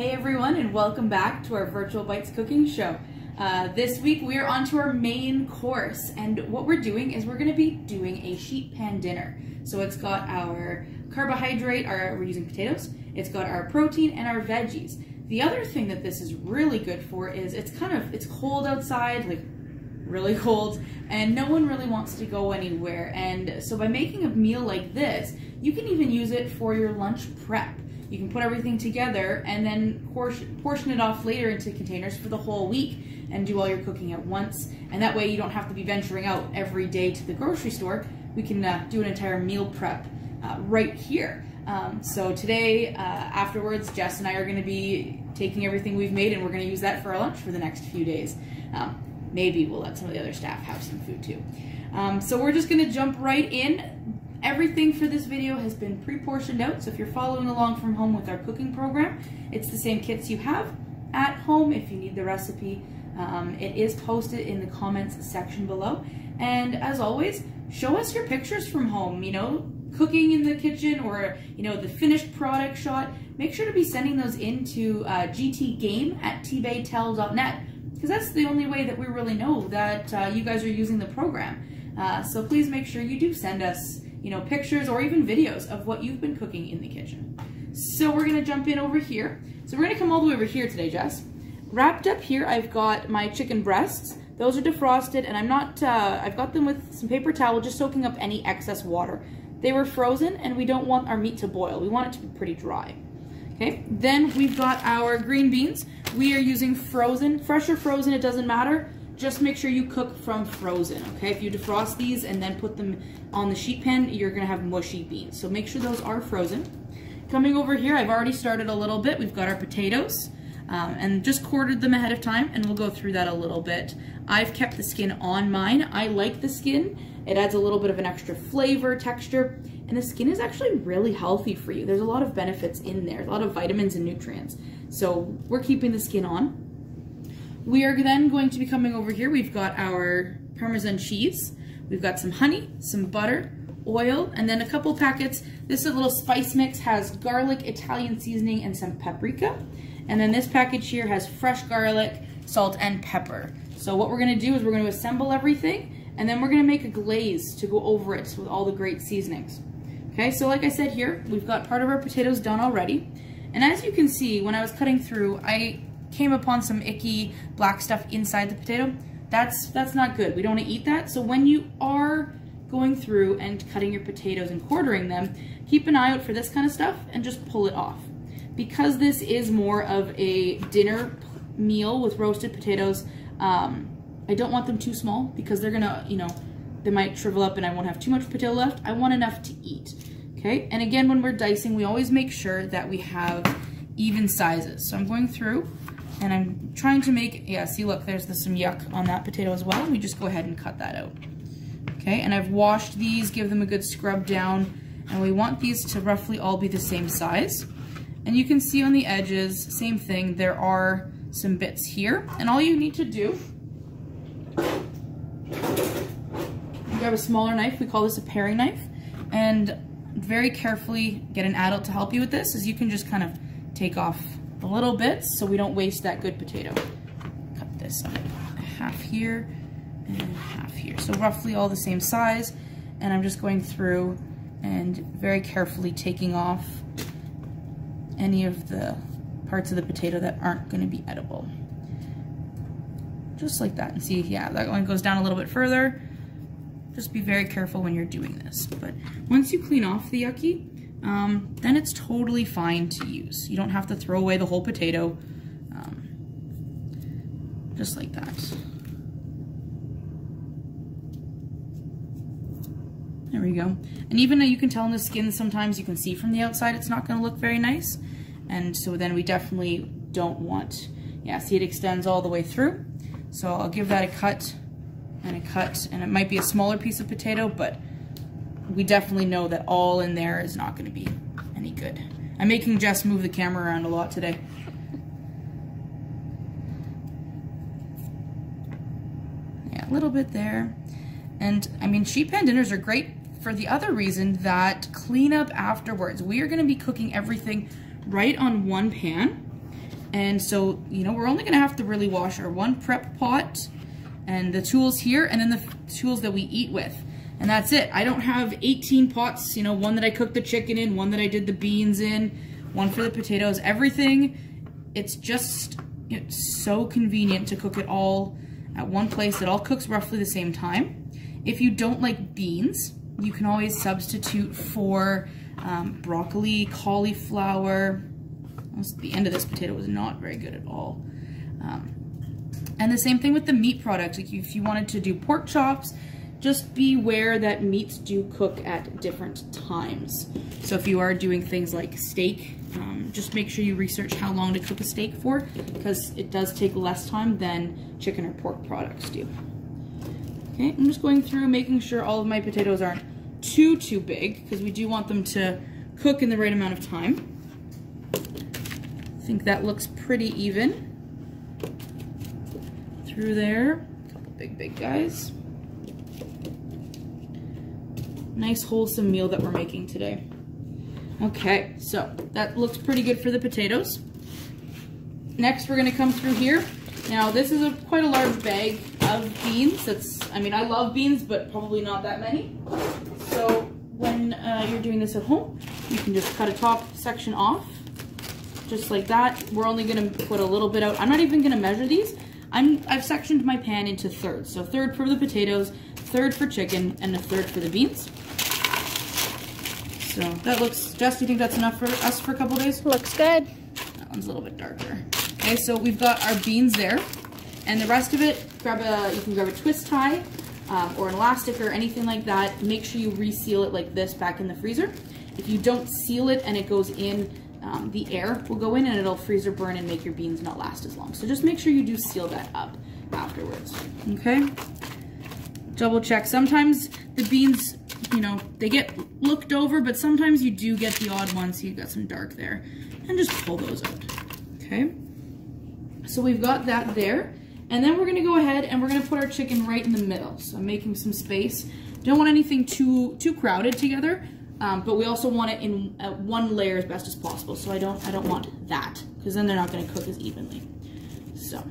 Hey everyone and welcome back to our Virtual Bites cooking show. Uh, this week we are on to our main course and what we're doing is we're going to be doing a sheet pan dinner. So it's got our carbohydrate, our, we're using potatoes, it's got our protein and our veggies. The other thing that this is really good for is it's kind of, it's cold outside, like really cold, and no one really wants to go anywhere. And so by making a meal like this, you can even use it for your lunch prep. You can put everything together and then portion it off later into containers for the whole week and do all your cooking at once. And that way you don't have to be venturing out every day to the grocery store. We can uh, do an entire meal prep uh, right here. Um, so today, uh, afterwards, Jess and I are going to be taking everything we've made and we're going to use that for our lunch for the next few days. Um, maybe we'll let some of the other staff have some food too. Um, so we're just going to jump right in. Everything for this video has been pre-portioned out, so if you're following along from home with our cooking program, it's the same kits you have at home if you need the recipe. Um, it is posted in the comments section below. And as always, show us your pictures from home, you know, cooking in the kitchen or, you know, the finished product shot. Make sure to be sending those into uh, gtgame at tbaytel.net because that's the only way that we really know that uh, you guys are using the program. Uh, so please make sure you do send us you know, pictures or even videos of what you've been cooking in the kitchen. So we're gonna jump in over here. So we're gonna come all the way over here today, Jess. Wrapped up here, I've got my chicken breasts. Those are defrosted and I'm not, uh, I've got them with some paper towel just soaking up any excess water. They were frozen and we don't want our meat to boil. We want it to be pretty dry. Okay, then we've got our green beans. We are using frozen, fresh or frozen, it doesn't matter just make sure you cook from frozen, okay? If you defrost these and then put them on the sheet pan, you're gonna have mushy beans. So make sure those are frozen. Coming over here, I've already started a little bit. We've got our potatoes um, and just quartered them ahead of time and we'll go through that a little bit. I've kept the skin on mine. I like the skin. It adds a little bit of an extra flavor, texture, and the skin is actually really healthy for you. There's a lot of benefits in there, a lot of vitamins and nutrients. So we're keeping the skin on. We are then going to be coming over here. We've got our Parmesan cheese. We've got some honey, some butter, oil, and then a couple packets. This little spice mix, has garlic, Italian seasoning, and some paprika. And then this package here has fresh garlic, salt, and pepper. So what we're gonna do is we're gonna assemble everything, and then we're gonna make a glaze to go over it with all the great seasonings. Okay, so like I said here, we've got part of our potatoes done already. And as you can see, when I was cutting through, I came upon some icky black stuff inside the potato, that's, that's not good. We don't want to eat that. So when you are going through and cutting your potatoes and quartering them, keep an eye out for this kind of stuff and just pull it off. Because this is more of a dinner meal with roasted potatoes, um, I don't want them too small because they're gonna, you know, they might shrivel up and I won't have too much potato left. I want enough to eat, okay? And again, when we're dicing, we always make sure that we have even sizes. So I'm going through and I'm trying to make, yeah, see, look, there's the, some yuck on that potato as well. We just go ahead and cut that out. Okay, and I've washed these, give them a good scrub down, and we want these to roughly all be the same size. And you can see on the edges, same thing, there are some bits here. And all you need to do, grab a smaller knife, we call this a paring knife, and very carefully get an adult to help you with this, as you can just kind of take off a little bit so we don't waste that good potato. Cut this up half here and half here. So roughly all the same size. And I'm just going through and very carefully taking off any of the parts of the potato that aren't going to be edible. Just like that. And see, yeah, that one goes down a little bit further. Just be very careful when you're doing this. But once you clean off the yucky, um, then it's totally fine to use. You don't have to throw away the whole potato, um, just like that. There we go. And even though you can tell in the skin, sometimes you can see from the outside it's not gonna look very nice. And so then we definitely don't want, yeah, see it extends all the way through. So I'll give that a cut and a cut, and it might be a smaller piece of potato, but we definitely know that all in there is not going to be any good. I'm making Jess move the camera around a lot today. Yeah, a little bit there. And I mean, sheet pan dinners are great for the other reason that clean up afterwards. We are going to be cooking everything right on one pan. And so, you know, we're only gonna have to really wash our one prep pot and the tools here and then the tools that we eat with. And that's it. I don't have 18 pots, you know, one that I cooked the chicken in, one that I did the beans in, one for the potatoes, everything. It's just it's so convenient to cook it all at one place. It all cooks roughly the same time. If you don't like beans, you can always substitute for um, broccoli, cauliflower. The end of this potato was not very good at all. Um, and the same thing with the meat products. Like if you wanted to do pork chops, just beware that meats do cook at different times. So if you are doing things like steak, um, just make sure you research how long to cook a steak for because it does take less time than chicken or pork products do. Okay, I'm just going through making sure all of my potatoes aren't too, too big because we do want them to cook in the right amount of time. I think that looks pretty even through there. Couple big, big guys. Nice wholesome meal that we're making today. Okay, so that looks pretty good for the potatoes. Next, we're gonna come through here. Now, this is a quite a large bag of beans. That's, I mean, I love beans, but probably not that many. So when uh, you're doing this at home, you can just cut a top section off, just like that. We're only gonna put a little bit out. I'm not even gonna measure these. I'm, I've sectioned my pan into thirds. So third for the potatoes, third for chicken, and a third for the beans. So that looks, Jess, do you think that's enough for us for a couple days? Looks good. That one's a little bit darker. Okay, so we've got our beans there. And the rest of it, grab a, you can grab a twist tie um, or an elastic or anything like that. Make sure you reseal it like this back in the freezer. If you don't seal it and it goes in, um, the air will go in and it'll freeze or burn and make your beans not last as long. So just make sure you do seal that up afterwards, okay? Double check. Sometimes the beans you know, they get looked over, but sometimes you do get the odd ones. So you've got some dark there. And just pull those out, okay? So we've got that there. And then we're gonna go ahead and we're gonna put our chicken right in the middle. So I'm making some space. Don't want anything too too crowded together, um, but we also want it in uh, one layer as best as possible. So I don't I don't want that because then they're not gonna cook as evenly. So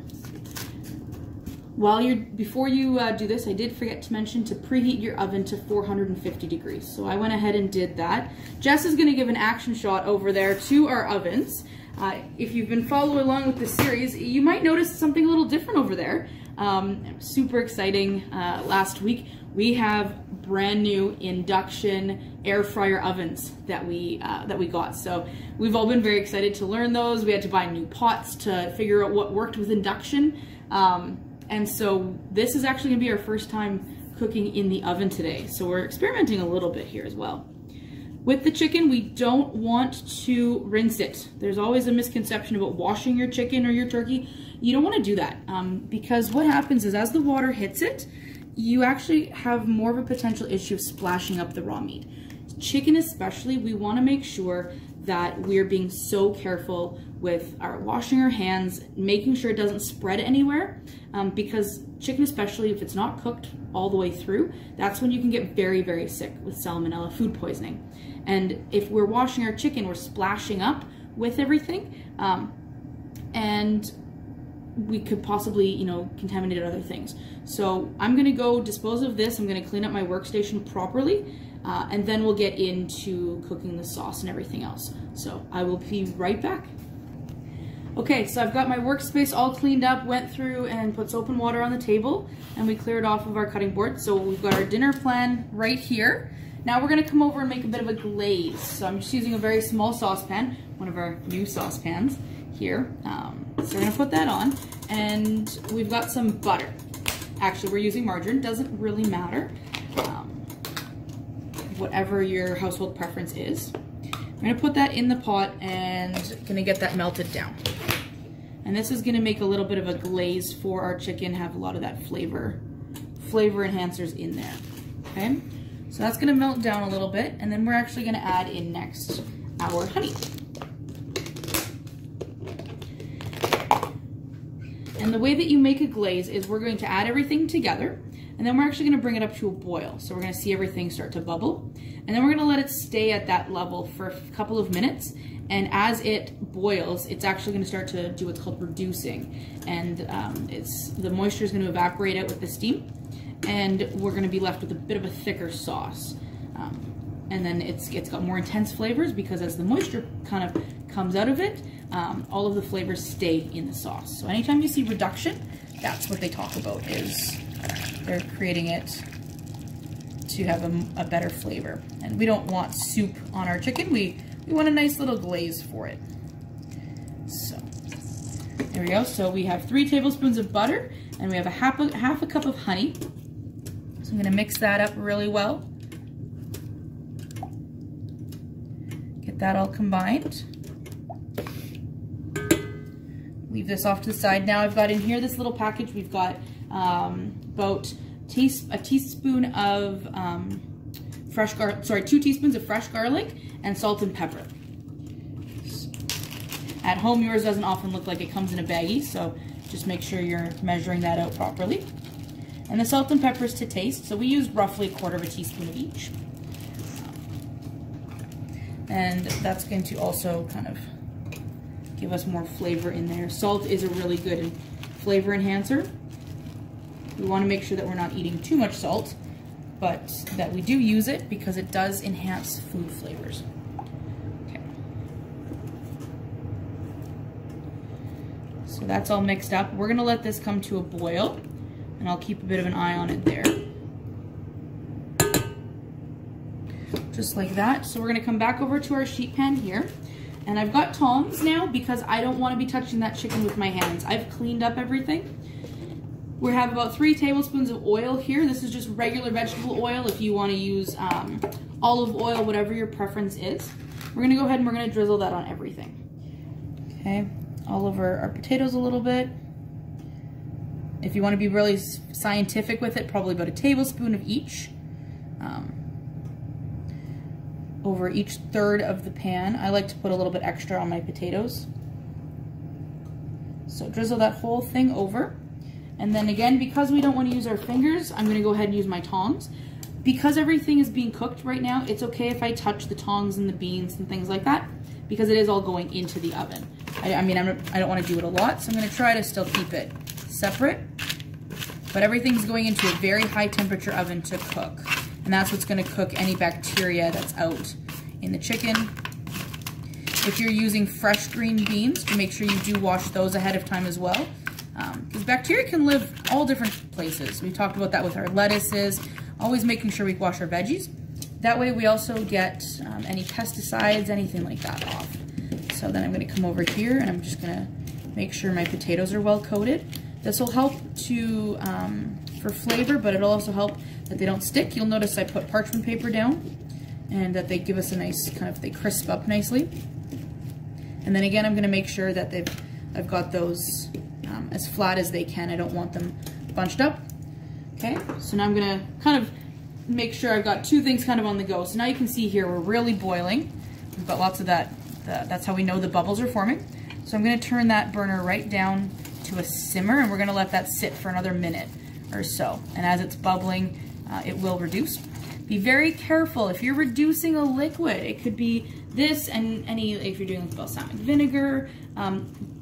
while you're, before you uh, do this, I did forget to mention to preheat your oven to 450 degrees. So I went ahead and did that. Jess is gonna give an action shot over there to our ovens. Uh, if you've been following along with this series, you might notice something a little different over there. Um, super exciting uh, last week. We have brand new induction air fryer ovens that we uh, that we got. So we've all been very excited to learn those. We had to buy new pots to figure out what worked with induction. Um, and so this is actually gonna be our first time cooking in the oven today. So we're experimenting a little bit here as well. With the chicken, we don't want to rinse it. There's always a misconception about washing your chicken or your turkey. You don't wanna do that um, because what happens is as the water hits it, you actually have more of a potential issue of splashing up the raw meat. Chicken especially, we wanna make sure that we're being so careful with our washing our hands, making sure it doesn't spread anywhere, um, because chicken especially, if it's not cooked all the way through, that's when you can get very, very sick with salmonella food poisoning. And if we're washing our chicken, we're splashing up with everything, um, and we could possibly, you know, contaminate other things. So I'm gonna go dispose of this. I'm gonna clean up my workstation properly, uh, and then we'll get into cooking the sauce and everything else. So I will be right back. Okay, so I've got my workspace all cleaned up, went through and put soap and water on the table, and we cleared off of our cutting board. So we've got our dinner plan right here. Now we're gonna come over and make a bit of a glaze. So I'm just using a very small saucepan, one of our new saucepans here. Um, so we're gonna put that on, and we've got some butter. Actually, we're using margarine, doesn't really matter. Um, whatever your household preference is. I'm gonna put that in the pot and gonna get that melted down. And this is gonna make a little bit of a glaze for our chicken, have a lot of that flavor, flavor enhancers in there, okay? So that's gonna melt down a little bit, and then we're actually gonna add in next our honey. And the way that you make a glaze is we're going to add everything together, and then we're actually gonna bring it up to a boil. So we're gonna see everything start to bubble. And then we're gonna let it stay at that level for a couple of minutes. And as it boils, it's actually gonna start to do what's called reducing. And um, it's the moisture is gonna evaporate out with the steam. And we're gonna be left with a bit of a thicker sauce. Um, and then it's, it's got more intense flavors because as the moisture kind of comes out of it, um, all of the flavors stay in the sauce. So anytime you see reduction, that's what they talk about is they're creating it to have a, a, better flavor. And we don't want soup on our chicken. We, we want a nice little glaze for it. So there we go. So we have three tablespoons of butter and we have a half a, half a cup of honey. So I'm gonna mix that up really well. Get that all combined. Leave this off to the side. Now I've got in here this little package. We've got um, about a teaspoon of um, fresh gar sorry, two teaspoons of fresh garlic and salt and pepper. At home, yours doesn't often look like it comes in a baggie, so just make sure you're measuring that out properly. And the salt and peppers to taste, so we use roughly a quarter of a teaspoon of each. And that's going to also kind of give us more flavor in there. Salt is a really good flavor enhancer. We want to make sure that we're not eating too much salt, but that we do use it because it does enhance food flavors. Okay. So that's all mixed up. We're gonna let this come to a boil and I'll keep a bit of an eye on it there. Just like that. So we're gonna come back over to our sheet pan here. And I've got tongs now because I don't want to be touching that chicken with my hands. I've cleaned up everything. We have about three tablespoons of oil here. This is just regular vegetable oil if you want to use um, olive oil, whatever your preference is. We're going to go ahead and we're going to drizzle that on everything. Okay, all over our potatoes a little bit. If you want to be really scientific with it, probably about a tablespoon of each. Um, over each third of the pan. I like to put a little bit extra on my potatoes. So drizzle that whole thing over. And then again, because we don't want to use our fingers, I'm going to go ahead and use my tongs. Because everything is being cooked right now, it's okay if I touch the tongs and the beans and things like that, because it is all going into the oven. I, I mean, I'm, I don't want to do it a lot, so I'm going to try to still keep it separate. But everything's going into a very high temperature oven to cook. And that's what's going to cook any bacteria that's out in the chicken. If you're using fresh green beans, make sure you do wash those ahead of time as well because um, bacteria can live all different places. We talked about that with our lettuces, always making sure we wash our veggies. That way we also get um, any pesticides, anything like that off. So then I'm gonna come over here and I'm just gonna make sure my potatoes are well coated. This will help to, um, for flavor, but it'll also help that they don't stick. You'll notice I put parchment paper down and that they give us a nice, kind of, they crisp up nicely. And then again, I'm gonna make sure that they've, I've got those as flat as they can. I don't want them bunched up. Okay, so now I'm gonna kind of make sure I've got two things kind of on the go. So now you can see here, we're really boiling. We've got lots of that, the, that's how we know the bubbles are forming. So I'm gonna turn that burner right down to a simmer and we're gonna let that sit for another minute or so. And as it's bubbling, uh, it will reduce. Be very careful. If you're reducing a liquid, it could be this and any, if you're doing balsamic vinegar, um,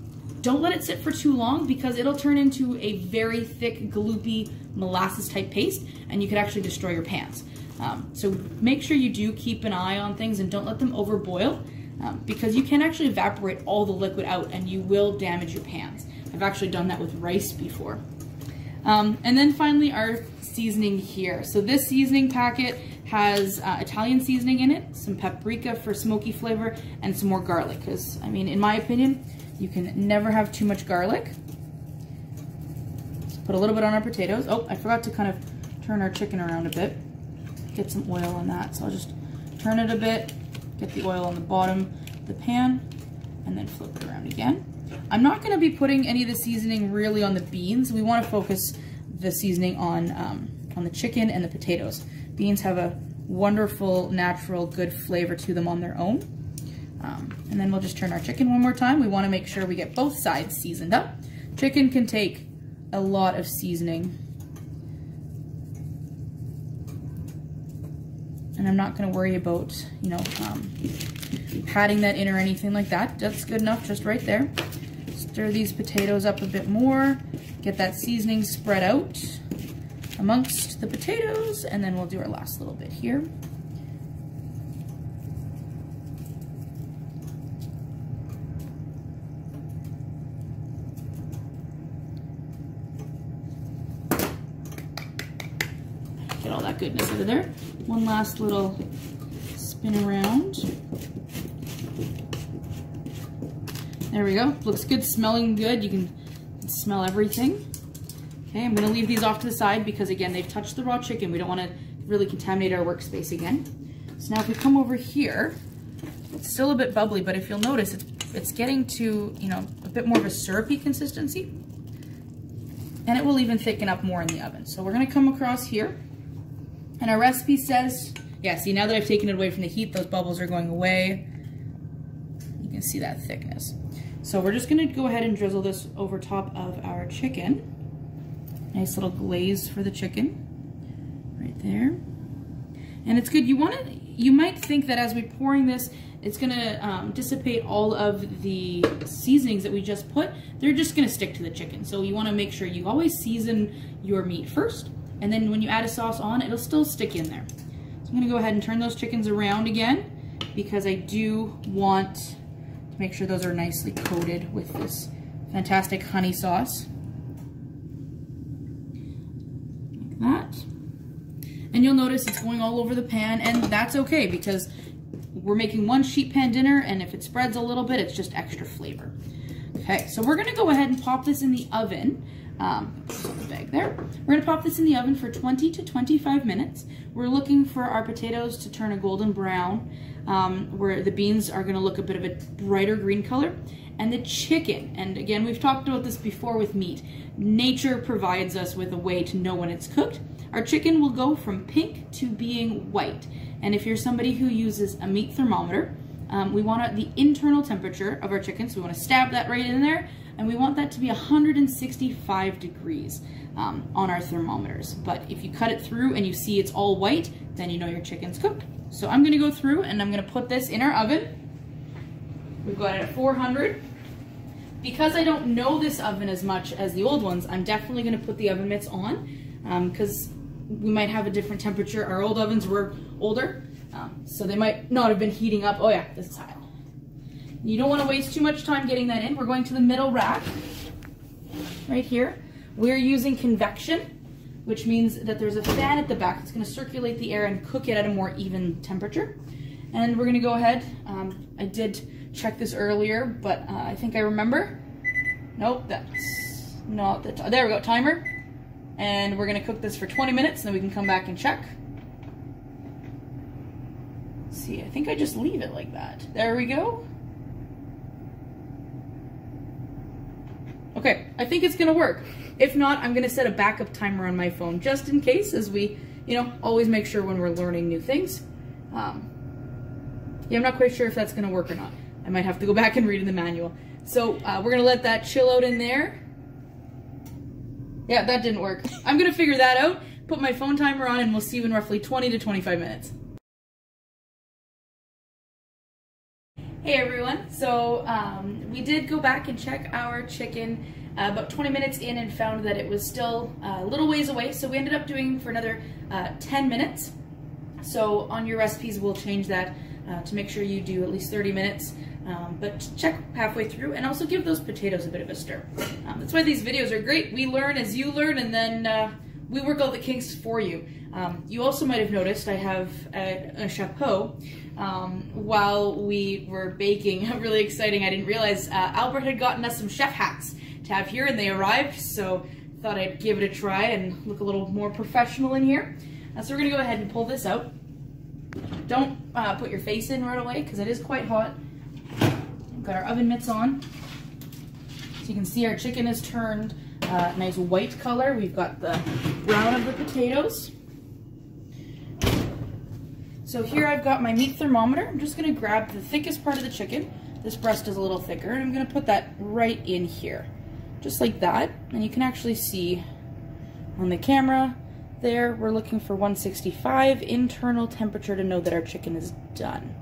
don't let it sit for too long because it'll turn into a very thick, gloopy, molasses type paste and you could actually destroy your pans. Um, so make sure you do keep an eye on things and don't let them overboil um, because you can actually evaporate all the liquid out and you will damage your pans. I've actually done that with rice before. Um, and then finally our seasoning here. So this seasoning packet has uh, Italian seasoning in it, some paprika for smoky flavor, and some more garlic. Because, I mean, in my opinion, you can never have too much garlic. Put a little bit on our potatoes. Oh, I forgot to kind of turn our chicken around a bit. Get some oil on that. So I'll just turn it a bit, get the oil on the bottom of the pan, and then flip it around again. I'm not going to be putting any of the seasoning really on the beans. We want to focus the seasoning on, um, on the chicken and the potatoes. Beans have a wonderful, natural, good flavor to them on their own. Um, and then we'll just turn our chicken one more time. We want to make sure we get both sides seasoned up. Chicken can take a lot of seasoning. And And I'm not gonna worry about, you know, um, patting that in or anything like that. That's good enough just right there. Stir these potatoes up a bit more, get that seasoning spread out amongst the potatoes, and then we'll do our last little bit here. Get all goodness out of there. One last little spin around. There we go. Looks good, smelling good. You can smell everything. Okay, I'm gonna leave these off to the side because again, they've touched the raw chicken. We don't wanna really contaminate our workspace again. So now if we come over here, it's still a bit bubbly, but if you'll notice, it's, it's getting to, you know, a bit more of a syrupy consistency. And it will even thicken up more in the oven. So we're gonna come across here and our recipe says, yeah, see now that I've taken it away from the heat, those bubbles are going away. You can see that thickness. So we're just gonna go ahead and drizzle this over top of our chicken. Nice little glaze for the chicken, right there. And it's good, you wanna, you might think that as we're pouring this, it's gonna um, dissipate all of the seasonings that we just put. They're just gonna stick to the chicken. So you wanna make sure you always season your meat first and then when you add a sauce on, it'll still stick in there. So I'm gonna go ahead and turn those chickens around again because I do want to make sure those are nicely coated with this fantastic honey sauce. Like that. And you'll notice it's going all over the pan and that's okay because we're making one sheet pan dinner and if it spreads a little bit, it's just extra flavor. Okay, so we're gonna go ahead and pop this in the oven um, the there. We're gonna pop this in the oven for 20 to 25 minutes. We're looking for our potatoes to turn a golden brown, um, where the beans are gonna look a bit of a brighter green color. And the chicken, and again, we've talked about this before with meat. Nature provides us with a way to know when it's cooked. Our chicken will go from pink to being white. And if you're somebody who uses a meat thermometer, um, we want the internal temperature of our chicken, so we want to stab that right in there, and we want that to be 165 degrees um, on our thermometers. But if you cut it through and you see it's all white, then you know your chicken's cooked. So I'm gonna go through and I'm gonna put this in our oven. We've got it at 400. Because I don't know this oven as much as the old ones, I'm definitely gonna put the oven mitts on because um, we might have a different temperature. Our old ovens were older, um, so they might not have been heating up. Oh yeah, this is high. You don't want to waste too much time getting that in. We're going to the middle rack right here. We're using convection, which means that there's a fan at the back that's going to circulate the air and cook it at a more even temperature. And we're going to go ahead. Um, I did check this earlier, but uh, I think I remember. Nope, that's not the. There we go, timer. And we're going to cook this for 20 minutes, and then we can come back and check. Let's see, I think I just leave it like that. There we go. Okay, I think it's gonna work. If not, I'm gonna set a backup timer on my phone just in case as we, you know, always make sure when we're learning new things. Um, yeah, I'm not quite sure if that's gonna work or not. I might have to go back and read in the manual. So uh, we're gonna let that chill out in there. Yeah, that didn't work. I'm gonna figure that out, put my phone timer on, and we'll see you in roughly 20 to 25 minutes. Hey everyone, so um, we did go back and check our chicken uh, about 20 minutes in and found that it was still uh, a little ways away, so we ended up doing for another uh, 10 minutes. So on your recipes, we'll change that uh, to make sure you do at least 30 minutes, um, but check halfway through and also give those potatoes a bit of a stir. Um, that's why these videos are great. We learn as you learn and then uh, we work out the kinks for you. Um, you also might have noticed I have a, a chapeau. Um, while we were baking, really exciting, I didn't realize uh, Albert had gotten us some chef hats have here and they arrived, so thought I'd give it a try and look a little more professional in here. Uh, so we're gonna go ahead and pull this out. Don't uh, put your face in right away because it is quite hot. We've got our oven mitts on. So you can see our chicken is turned uh, nice white color. We've got the brown of the potatoes. So here I've got my meat thermometer. I'm just gonna grab the thickest part of the chicken. This breast is a little thicker, and I'm gonna put that right in here. Just like that, and you can actually see on the camera there. We're looking for 165 internal temperature to know that our chicken is done.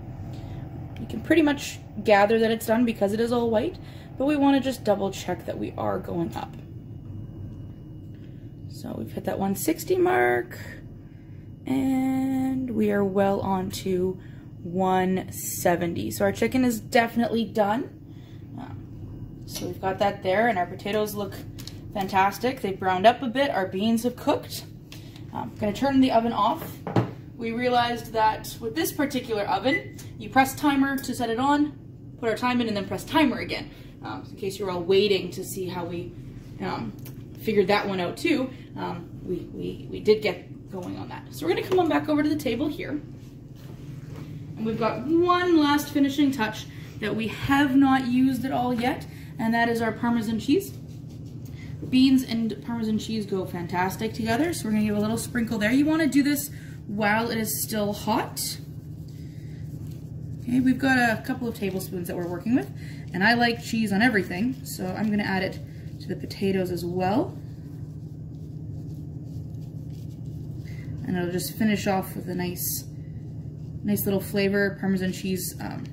You can pretty much gather that it's done because it is all white, but we want to just double check that we are going up. So we've hit that 160 mark and we are well on to 170. So our chicken is definitely done. Um, so we've got that there and our potatoes look fantastic. They've browned up a bit. Our beans have cooked. I'm um, gonna turn the oven off. We realized that with this particular oven, you press timer to set it on, put our time in, and then press timer again. Um, in case you're all waiting to see how we um, figured that one out too, um, we, we, we did get going on that. So we're gonna come on back over to the table here. And we've got one last finishing touch that we have not used at all yet, and that is our Parmesan cheese. Beans and Parmesan cheese go fantastic together, so we're gonna give a little sprinkle there. You wanna do this while it is still hot. Okay, we've got a couple of tablespoons that we're working with, and I like cheese on everything, so I'm gonna add it to the potatoes as well. And it'll just finish off with a nice, nice little flavor. Parmesan cheese, um,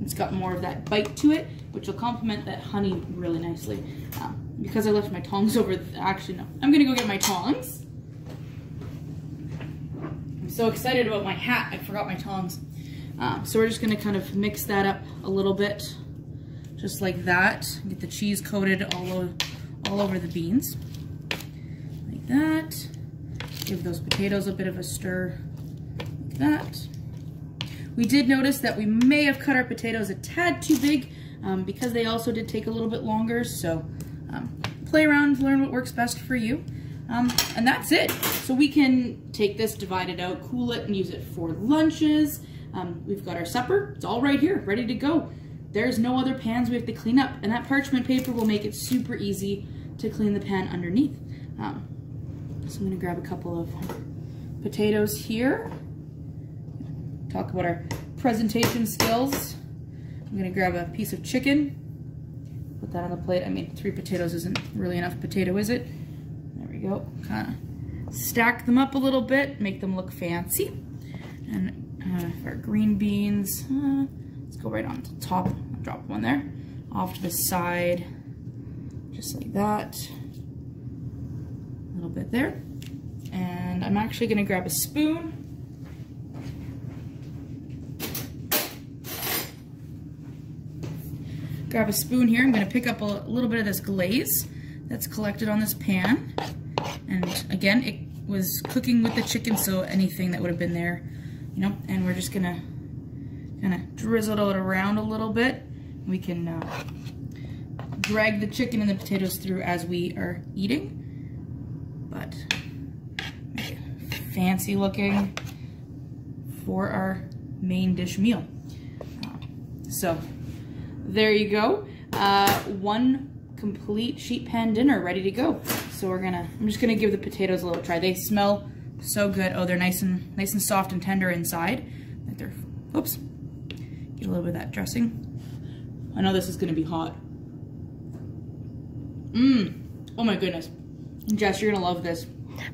it's got more of that bite to it, which will complement that honey really nicely. Um, because I left my tongs over, actually no, I'm gonna go get my tongs. I'm so excited about my hat, I forgot my tongs. Um, so we're just gonna kind of mix that up a little bit, just like that. Get the cheese coated all over, all over the beans, like that. Give those potatoes a bit of a stir, like that. We did notice that we may have cut our potatoes a tad too big um, because they also did take a little bit longer, so um, play around, learn what works best for you. Um, and that's it. So we can take this, divide it out, cool it, and use it for lunches. Um, we've got our supper. It's all right here, ready to go. There's no other pans we have to clean up. And that parchment paper will make it super easy to clean the pan underneath. Um, so I'm gonna grab a couple of potatoes here. Talk about our presentation skills. I'm gonna grab a piece of chicken put that on the plate. I mean, three potatoes isn't really enough potato, is it? There we go. Kind of stack them up a little bit, make them look fancy. And uh, our green beans, uh, let's go right on the top. Drop one there. Off to the side, just like that. A little bit there. And I'm actually gonna grab a spoon grab a spoon here. I'm gonna pick up a little bit of this glaze that's collected on this pan. And again, it was cooking with the chicken, so anything that would have been there, you know, and we're just gonna kind of drizzle it around a little bit. We can uh, drag the chicken and the potatoes through as we are eating. But fancy looking for our main dish meal. So there you go. Uh, one complete sheet pan dinner ready to go. So we're gonna, I'm just gonna give the potatoes a little try. They smell so good. Oh, they're nice and nice and soft and tender inside. Like they're, oops, get a little bit of that dressing. I know this is gonna be hot. Mmm, oh my goodness. Jess, you're gonna love this.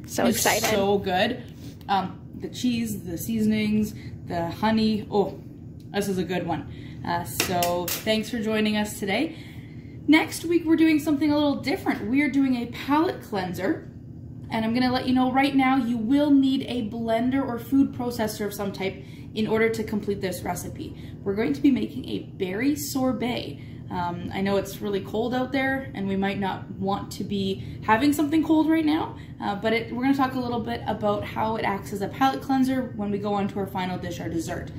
So it's excited. so good. Um, the cheese, the seasonings, the honey. Oh, this is a good one. Uh, so thanks for joining us today. Next week, we're doing something a little different. We are doing a palate cleanser. And I'm gonna let you know right now, you will need a blender or food processor of some type in order to complete this recipe. We're going to be making a berry sorbet. Um, I know it's really cold out there and we might not want to be having something cold right now, uh, but it, we're gonna talk a little bit about how it acts as a palate cleanser when we go on to our final dish, our dessert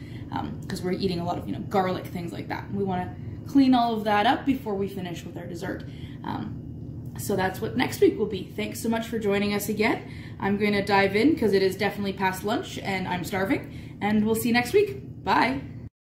because um, we're eating a lot of you know garlic things like that. We want to clean all of that up before we finish with our dessert. Um, so that's what next week will be. Thanks so much for joining us again. I'm going to dive in because it is definitely past lunch and I'm starving. And we'll see you next week. Bye.